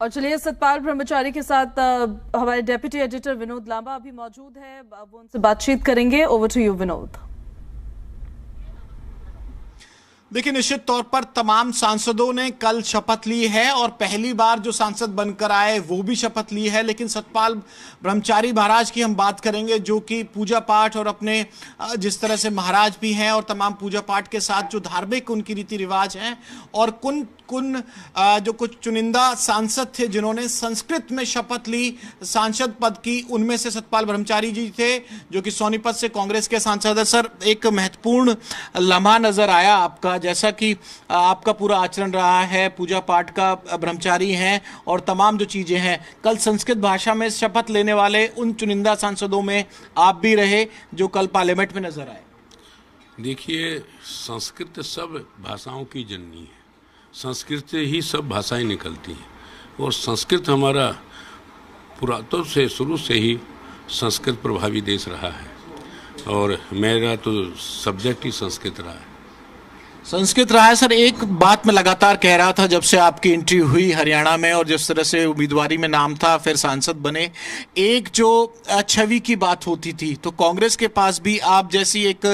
और चलिए, सतपाल ब्रह्मचारी के साथ हमारे डेप्यूटी एडिटर विनोद लांबा अभी मौजूद है। अब उनसे बातचीत करेंगे। Over to you Vinod. देखिए, निश्चित तौर पर तमाम सांसदों ने कल शपथ ली है और पहली बार जो सांसद बनकर आए, वो भी शपथ ली है। लेकिन सतपाल ब्रह्मचारी महाराज की हम बात करेंगे, जो कि पूजा पाठ और अपने जिस तरह से महाराज भी हैं और तमाम पूजा पाठ के साथ जो धार्मिक उनकी रीति रिवाज हैं और कुन कुन जो कुछ चुनिंदा सांसद थे जिन्होंने संस्कृत में शपथ ली, सांसद पद की, उनमें से सतपाल ब्रह्मचारी जी थे, जो कि सोनीपत से कांग्रेस के सांसद सर, एक महत्वपूर्ण लम्हा नज़र आया आपका, जैसा कि आपका पूरा आचरण रहा है, पूजा पाठ का ब्रह्मचारी हैं और तमाम जो चीज़ें हैं। कल संस्कृत भाषा में शपथ लेने वाले उन चुनिंदा सांसदों में आप भी रहे, जो कल पार्लियामेंट में नज़र आए। देखिए, संस्कृत सब भाषाओं की जननी है। संस्कृत से ही सब भाषाएँ निकलती हैं। और संस्कृत हमारा पुरातन से, शुरू से ही संस्कृत प्रभावी देश रहा है। और मेरा तो सब्जेक्ट ही संस्कृत रहा है। संस्कृत है सर, एक बात मैं लगातार कह रहा था जब से आपकी एंट्री हुई हरियाणा में और जिस तरह से उम्मीदवारी में नाम था, फिर सांसद बने। एक जो छवि की बात होती थी तो कांग्रेस के पास भी आप जैसी एक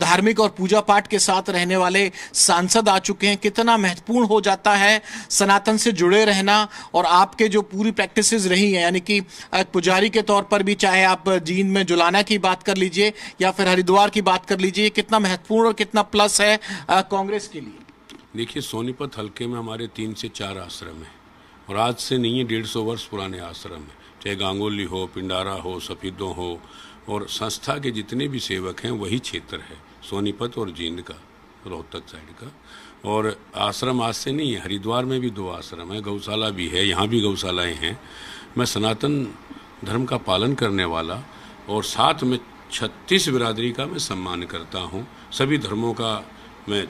धार्मिक और पूजा पाठ के साथ रहने वाले सांसद आ चुके हैं। कितना महत्वपूर्ण हो जाता है सनातन से जुड़े रहना और आपके जो पूरी प्रैक्टिस रही हैं, यानी कि पुजारी के तौर पर भी चाहे आप जींद में जुलाना की बात कर लीजिए या फिर हरिद्वार की बात कर लीजिए, कितना महत्वपूर्ण और कितना प्लस है कांग्रेस के लिए। देखिए, सोनीपत हल्के में हमारे तीन से चार आश्रम हैं और आज से नहीं है डेढ़ सौ वर्ष पुराने आश्रम हैं। चाहे गांगोली हो, पिंडारा हो, सफीदों हो और संस्था के जितने भी सेवक हैं, वही क्षेत्र है, सोनीपत और जींद का, रोहतक साइड का। और आश्रम आज से नहीं है, हरिद्वार में भी दो आश्रम है, गौशाला भी है, यहाँ भी गौशालाएँ हैं। मैं सनातन धर्म का पालन करने वाला और साथ में छत्तीस बिरादरी का मैं सम्मान करता हूँ। सभी धर्मों का मैं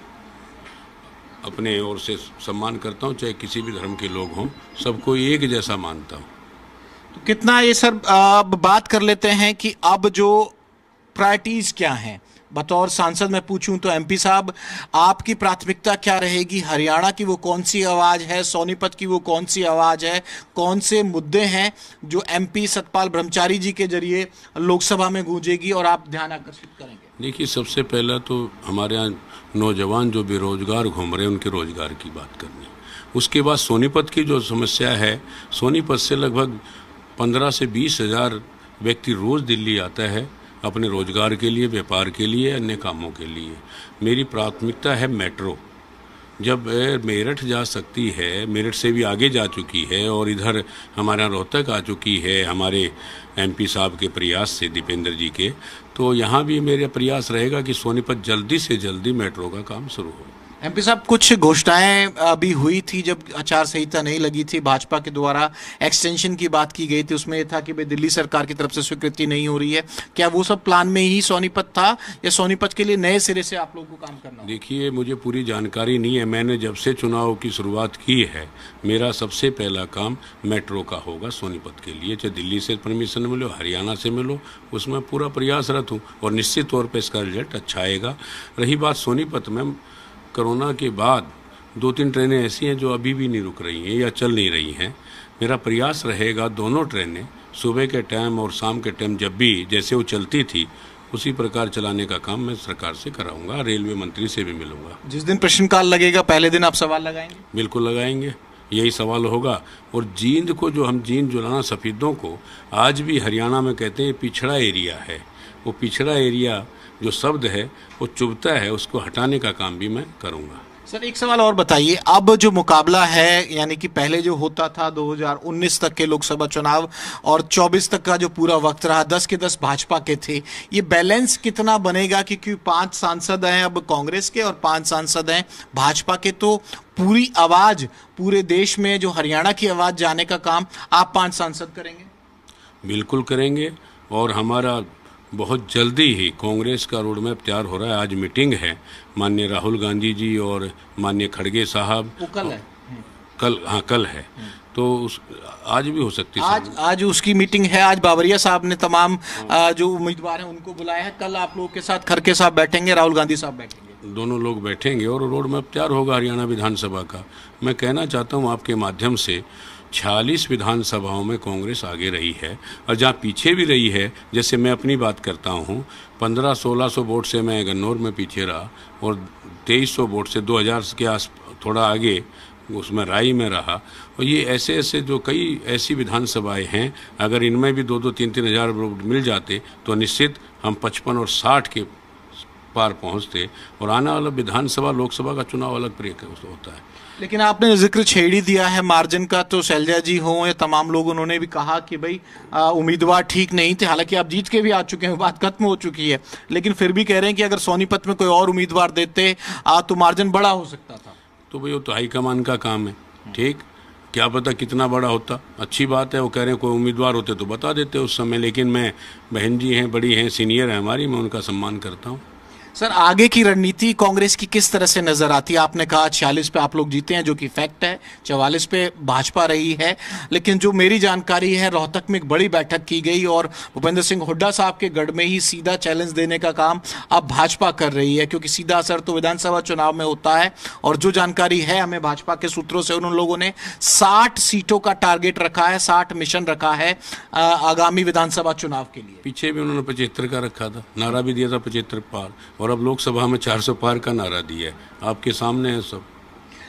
अपने ओर से सम्मान करता हूँ चाहे किसी भी धर्म के लोग हों सबको एक जैसा मानता हूँ। तो कितना ये सर अब बात कर लेते हैं कि अब जो प्रायोरिटीज क्या हैं? बतौर सांसद मैं पूछूँ तो एमपी साहब आपकी प्राथमिकता क्या रहेगी? हरियाणा की वो कौन सी आवाज़ है? सोनीपत की वो कौन सी आवाज़ है? कौन से मुद्दे हैं जो एमपी सतपाल ब्रह्मचारी जी के ज़रिए लोकसभा में गूंजेगी और आप ध्यान आकर्षित करेंगे? देखिए सबसे पहला तो हमारे यहाँ नौजवान जो बेरोजगार घूम रहे हैं, उनके रोज़गार की बात करनी। उसके बाद सोनीपत की जो समस्या है, सोनीपत से लगभग पंद्रह से बीस हज़ार व्यक्ति रोज दिल्ली आता है, अपने रोज़गार के लिए, व्यापार के लिए, अन्य कामों के लिए। मेरी प्राथमिकता है मेट्रो। जब मेरठ जा सकती है, मेरठ से भी आगे जा चुकी है और इधर हमारा रोहतक आ चुकी है, हमारे एमपी साहब के प्रयास से, दीपेंद्र जी के तो यहाँ भी मेरा प्रयास रहेगा कि सोनीपत जल्दी से जल्दी मेट्रो का काम शुरू हो। एमपी साहब, कुछ घोषणाएँ अभी हुई थी जब आचार संहिता नहीं लगी थी? भाजपा के द्वारा एक्सटेंशन की बात की गई थी, उसमें ये था कि भाई दिल्ली सरकार की तरफ़ से स्वीकृति नहीं हो रही है। क्या वो सब प्लान में ही सोनीपत था या सोनीपत के लिए नए सिरे से आप लोगों को काम करना देखिए, मुझे पूरी जानकारी नहीं है। मैंने जब से चुनाव की शुरुआत की है, मेरा सबसे पहला काम मेट्रो का होगा, सोनीपत के लिए। चाहे दिल्ली से परमिशन मिलो, हरियाणा से मिलो, उसमें पूरा प्रयासरत हूँ और निश्चित तौर पर इसका रिज़ल्ट अच्छा आएगा। रही बात सोनीपत में कोरोना के बाद दो तीन ट्रेनें ऐसी हैं जो अभी भी नहीं रुक रही हैं या चल नहीं रही हैं। मेरा प्रयास रहेगा दोनों ट्रेनें सुबह के टाइम और शाम के टाइम जब भी जैसे वो चलती थी उसी प्रकार चलाने का काम मैं सरकार से कराऊँगा रेलवे मंत्री से भी मिलूँगा। जिस दिन प्रश्नकाल लगेगा पहले दिन आप सवाल लगाएँगे? बिल्कुल लगाएँगे। यही सवाल होगा। और जींद को जो हम जींद जुलाना सफ़ीदों को आज भी हरियाणा में कहते हैं पिछड़ा एरिया है। वो पिछड़ा एरिया जो शब्द है वो चुभता है उसको हटाने का काम भी मैं करूँगा। सर एक सवाल और बताइए अब जो मुकाबला है यानी कि पहले जो होता था 2019 तक के लोकसभा चुनाव और 24 तक का जो पूरा वक्त रहा 10 के 10 भाजपा के थे ये बैलेंस कितना बनेगा? कि क्योंकि पाँच सांसद हैं अब कांग्रेस के और पाँच सांसद हैं भाजपा के तो पूरी आवाज़ पूरे देश में जो हरियाणा की आवाज़ जाने का काम आप पाँच सांसद करेंगे? बिल्कुल करेंगे और हमारा बहुत जल्दी ही कांग्रेस का रोड मैप तैयार हो रहा है। आज मीटिंग है। माननीय राहुल गांधी जी और माननीय खड़गे साहब। कल है। कल हाँ कल है। तो उस आज भी हो सकती है आज आज उसकी मीटिंग है। आज बाबरिया साहब ने तमाम जो उम्मीदवार हैं उनको बुलाया है। कल आप लोगों के साथ खरके साहब बैठेंगे राहुल गांधी साहब बैठेंगे। दोनों लोग बैठेंगे और रोड मैप तैयार होगा हरियाणा विधानसभा का। मैं कहना चाहता हूँ आपके माध्यम से छियालीस विधानसभाओं में कांग्रेस आगे रही है और जहाँ पीछे भी रही है, जैसे मैं अपनी बात करता हूँ, पंद्रह सोलह सौ वोट से मैं गन्नौर में पीछे रहा और तेईस सौ वोट से दो हज़ार के आस थोड़ा आगे उसमें राई में रहा। और ये ऐसे ऐसे जो कई ऐसी विधानसभाएँ हैं, अगर इनमें भी दो दो तीन तीन हज़ार वोट मिल जाते तो निश्चित हम पचपन और साठ के पार पहुँचते और आने वाला विधानसभा लोकसभा का चुनाव अलग प्रिय होता है। लेकिन आपने ज़िक्र छेड़ी दिया है मार्जिन का तो शैलजा जी हो या तमाम लोग उन्होंने भी कहा कि भाई उम्मीदवार ठीक नहीं थे। हालाँकि आप जीत के भी आ चुके हैं बात खत्म हो चुकी है। लेकिन फिर भी कह रहे हैं कि अगर सोनीपत में कोई और उम्मीदवार देते आ, तो मार्जिन बड़ा हो सकता था। तो भाई वो तो हाईकमान का काम है। ठीक? क्या पता कितना बड़ा होता? अच्छी बात है वो कह रहे हैं कोई उम्मीदवार होते तो बता देते उस समय। लेकिन मैं बहन जी हैं बड़ी हैं सीनियर हैं हमारी मैं उनका सम्मान करता हूँ। सर, आगे की रणनीति कांग्रेस की किस तरह से नज़र आती है? आपने कहा छियालीस पे आप लोग जीते हैं, जो कि फैक्ट है। चवालीस पे भाजपा रही है। लेकिन जो मेरी जानकारी है, रोहतक में एक बड़ी बैठक की गई और भूपेंद्र सिंह हुड्डा साहब के गढ़ में ही सीधा चैलेंज देने का काम अब भाजपा कर रही है, क्योंकि सीधा असर तो विधानसभा चुनाव में होता है। और जो जानकारी है हमें भाजपा के सूत्रों से उन लोगों ने, साठ सीटों का टारगेट रखा है, साठ मिशन रखा है आगामी विधानसभा चुनाव के लिए। पीछे भी उन्होंने पचहत्तर का रखा था, नारा भी दिया था पचहत्तर पार। और अब लोकसभा में 400 पार का नारा दिया है। आपके सामने है सब।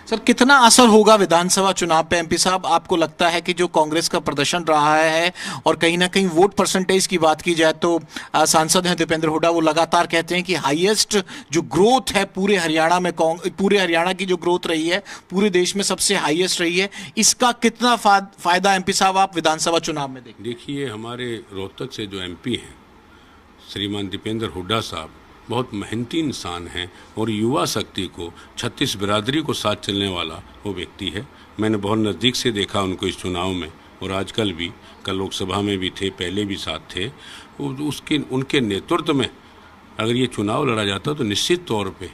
सर कितना असर होगा विधानसभा चुनाव पे एमपी साहब? आपको लगता है कि जो कांग्रेस का प्रदर्शन रहा है और कहीं ना कहीं वोट परसेंटेज की बात की जाए तो सांसद हैं दीपेंद्र हुडा वो लगातार कहते हैं कि हाईएस्ट जो ग्रोथ है पूरे हरियाणा में पूरे हरियाणा की जो ग्रोथ रही है पूरे देश में सबसे हाईएस्ट रही है। इसका कितना फ़ायदा एमपी साहब आप विधानसभा चुनाव में देखें देखिए हमारे रोहतक से जो एमपी हैं श्रीमान दीपेंद्र हुडा साहब बहुत मेहनती इंसान हैं और युवा शक्ति को, छत्तीस बिरादरी को साथ चलने वाला वो व्यक्ति है। मैंने बहुत नज़दीक से देखा उनको इस चुनाव में और आजकल भी, कल लोकसभा में भी थे, पहले भी साथ थे। उसके, उनके नेतृत्व में अगर ये चुनाव लड़ा जाता तो निश्चित तौर पे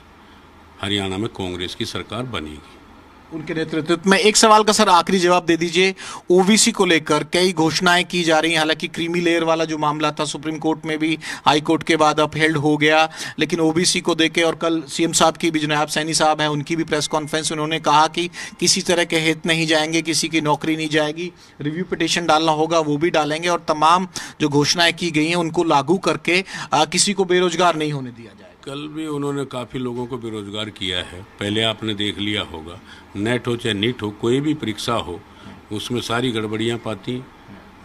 हरियाणा में कांग्रेस की सरकार बनेगी। उनके नेतृत्व में एक सवाल का सर आखिरी जवाब दे दीजिए। ओबीसी को लेकर कई घोषणाएँ की जा रही हैं। हालाँकि क्रीमी लेयर वाला जो मामला था, सुप्रीम कोर्ट में भी हाई कोर्ट के बाद अपहेल्ड हो गया। लेकिन ओबीसी को देके और कल सीएम साहब की भी, जनाब सैनी साहब हैं, उनकी भी प्रेस कॉन्फ्रेंस उन्होंने कहा कि किसी तरह के हित नहीं जाएँगे, किसी की नौकरी नहीं जाएगी। रिव्यू पिटिशन डालना होगा, वो भी डालेंगे और तमाम जो घोषणाएँ की गई हैं, उनको लागू करके किसी को बेरोजगार नहीं होने दिया जाए कल भी उन्होंने काफ़ी लोगों को बेरोजगार किया है। पहले आपने देख लिया होगा। नेट हो चाहे नीट हो, कोई भी परीक्षा हो, उसमें सारी गड़बड़ियाँ पाती।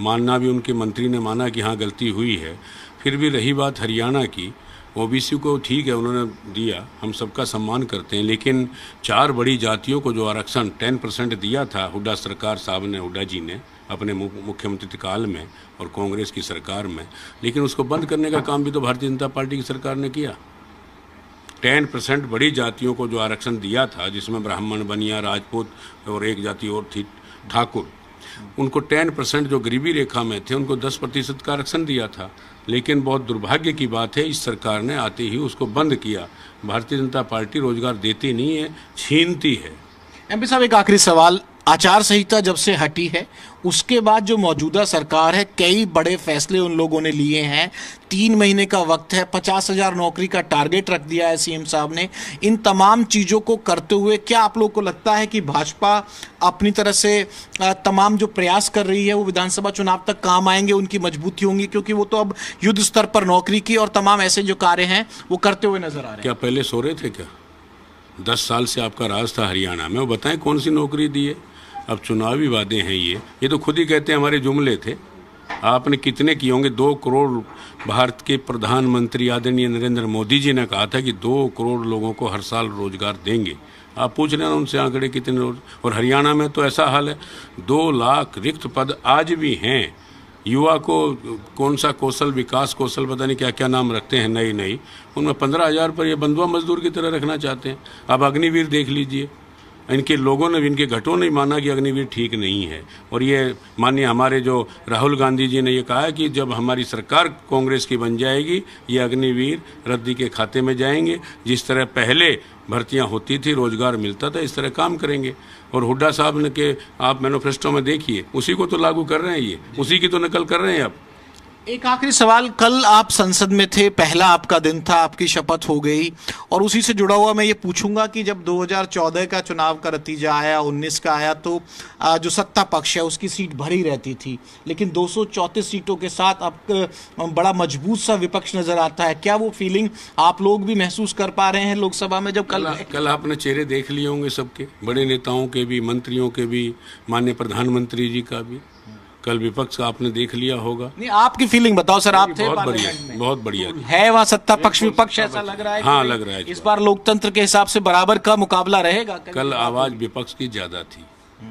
मानना भी उनके मंत्री ने माना कि हाँ गलती हुई है। फिर भी रही बात हरियाणा की। ओबीसी को ठीक है, उन्होंने दिया। हम सबका सम्मान करते हैं, लेकिन चार बड़ी जातियों को जो आरक्षण टेन परसेंट दिया था हुडा सरकार साहब ने, हुड्डा जी ने, अपने मुख्यमंत्री काल में और कांग्रेस की सरकार में। लेकिन उसको बंद करने का काम भी तो भारतीय जनता पार्टी की सरकार ने किया। टेन परसेंट बड़ी जातियों को जो आरक्षण दिया था, जिसमें ब्राह्मण बनिया, राजपूत और एक जाति और थी, ठाकुर, उनको टेन परसेंट जो गरीबी रेखा में थे, उनको दस प्रतिशत का आरक्षण दिया था। लेकिन बहुत दुर्भाग्य की बात है, इस सरकार ने आते ही उसको बंद किया। भारतीय जनता पार्टी रोज़गार देती नहीं है, छीनती है। एमपी साहब, एक आखिरी सवाल आचार संहिता जब से हटी है, उसके बाद जो मौजूदा सरकार है, कई बड़े फैसले उन लोगों ने लिए हैं। तीन महीने का वक्त है, पचास हज़ार नौकरी का टारगेट रख दिया है सीएम साहब ने। इन तमाम चीज़ों को करते हुए क्या आप लोगों को लगता है कि भाजपा अपनी तरह से तमाम जो प्रयास कर रही है, वो विधानसभा चुनाव तक काम आएँगे, उनकी मजबूती होंगी, क्योंकि वो तो अब युद्ध स्तर पर नौकरी की और तमाम ऐसे जो कार्य हैं, वो करते हुए नज़र आ रहे हैं। क्या पहले सो रहे थे क्या? दस साल से आपका राज था हरियाणा में वो बताएँ कौन सी नौकरी दी है? अब चुनावी वादे हैं ये। ये तो खुद ही कहते हैं हमारे जुमले थे। आपने कितने किए होंगे? दो करोड़ भारत के प्रधानमंत्री आदरणीय नरेंद्र मोदी जी ने कहा था कि दो करोड़ लोगों को हर साल रोज़गार देंगे। आप पूछ रहे हैं उनसे आंकड़े कितने रोज और हरियाणा में तो ऐसा हाल है, दो लाख रिक्त पद आज भी हैं। युवा को कौन सा कौशल, विकास कौशल, पता नहीं क्या क्या नाम रखते हैं नई नई उनमें पंद्रह हज़ार पर ये बंधुआ मजदूर की तरह रखना चाहते हैं। आप अग्निवीर देख लीजिए। इनके लोगों ने, इनके घटों ने माना कि अग्निवीर ठीक नहीं है। और ये माननीय हमारे जो राहुल गांधी जी ने ये कहा कि जब हमारी सरकार कांग्रेस की बन जाएगी, ये अग्निवीर रद्दी के खाते में जाएँगे। जिस तरह पहले भर्तियाँ होती थी, रोज़गार मिलता था, इस तरह काम करेंगे। और हुड्डा साहब ने के आप मैनोफेस्टो में देखिए, उसी को तो लागू कर रहे हैं ये, उसी की तो नकल कर रहे हैं अब एक आखिरी सवाल, कल आप संसद में थे, पहला आपका दिन था, आपकी शपथ हो गई, और उसी से जुड़ा हुआ मैं ये पूछूँगा कि जब 2014 का चुनाव का नतीजा आया 19 का आया तो जो सत्ता पक्ष है, उसकी सीट भरी रहती थी, लेकिन 234 सीटों के साथ अब बड़ा मज़बूत सा विपक्ष नज़र आता है। क्या वो फीलिंग आप लोग भी महसूस कर पा रहे हैं लोकसभा में जब कल कल आपने चेहरे देख लिए होंगे सबके, बड़े नेताओं के भी, मंत्रियों के भी, माननीय प्रधानमंत्री जी का भी। कल विपक्ष का आपने देख लिया होगा। नहीं आपकी फीलिंग बताओ सर आप थे बहुत बढ़िया बहुत बढ़िया। है वहाँ सत्ता पक्ष विपक्ष ऐसा लग रहा है हाँ लग रहा है। इस बार लोकतंत्र के हिसाब से बराबर का मुकाबला रहेगा? कल आवाज़ विपक्ष की ज़्यादा थी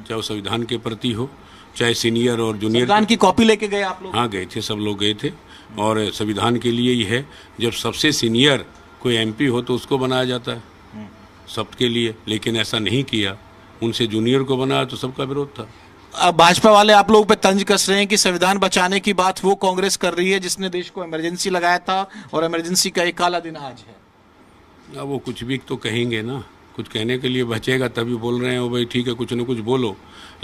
चाहे संविधान के प्रति हो चाहे सीनियर और जूनियर संविधान की कॉपी लेके गए आप लोग? हाँ गए थे सब लोग गए थे। और संविधान के लिए ही है। जब सबसे सीनियर कोई एमपी हो तो उसको बनाया जाता है। सबके लिए लेकिन ऐसा नहीं किया। उनसे जूनियर को बनाया तो सबका विरोध था। भाजपा वाले आप लोगों पे तंज कस रहे हैं कि संविधान बचाने की बात वो कांग्रेस कर रही है जिसने देश को इमरजेंसी लगाया था और इमरजेंसी का एक काला दिन आज है। अब वो कुछ भी तो कहेंगे ना। कुछ कहने के लिए बचेगा तभी बोल रहे हैं वो भाई ठीक है कुछ ना कुछ बोलो।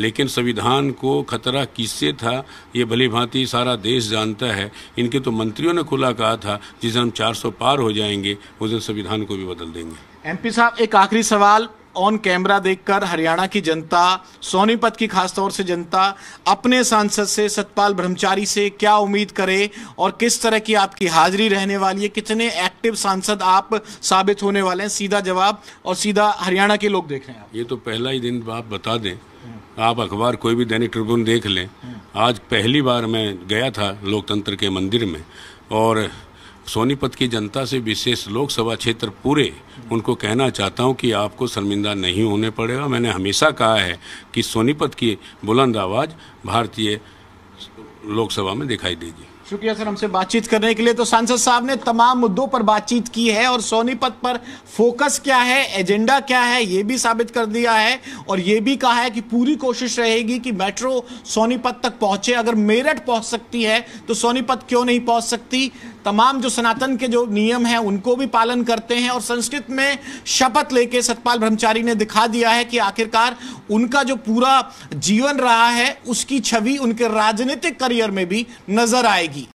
लेकिन संविधान को खतरा किससे था ये भली भांति सारा देश जानता है। इनके तो मंत्रियों ने खुला कहा था जिस दिन हम 400 पार हो जाएँगे उस दिन संविधान को भी बदल देंगे। एमपी साहब एक आखिरी सवाल। ऑन कैमरा देखकर हरियाणा की जनता, सोनीपत की खासतौर से जनता, अपने सांसद से, सतपाल ब्रह्मचारी से क्या उम्मीद करे और किस तरह की आपकी हाजिरी रहने वाली है? कितने एक्टिव सांसद आप साबित होने वाले हैं? सीधा जवाब और सीधा हरियाणा के लोग देख रहे हैं ये तो पहला ही दिन आप बता दें। आप अखबार कोई भी दैनिक ट्रिब्यून देख लें। आज पहली बार मैं गया था लोकतंत्र के मंदिर में और सोनीपत की जनता से विशेष लोकसभा क्षेत्र पूरे उनको कहना चाहता हूँ कि आपको शर्मिंदा नहीं होने पड़ेगा। मैंने हमेशा कहा है कि सोनीपत की बुलंद आवाज़ भारतीय लोकसभा में दिखाई देगी। शुक्रिया सर हमसे बातचीत करने के लिए। तो सांसद साहब ने तमाम मुद्दों पर बातचीत की है और सोनीपत पर फोकस क्या है, एजेंडा क्या है, ये भी साबित कर दिया है और ये भी कहा है कि पूरी कोशिश रहेगी कि मेट्रो सोनीपत तक पहुँचे। अगर मेरठ पहुँच सकती है तो सोनीपत क्यों नहीं पहुँच सकती? तमाम जो सनातन के जो नियम हैं, उनको भी पालन करते हैं और संस्कृत में शपथ लेके सतपाल ब्रह्मचारी ने दिखा दिया है कि आखिरकार उनका जो पूरा जीवन रहा है, उसकी छवि उनके राजनीतिक करियर में भी नज़र आएगी।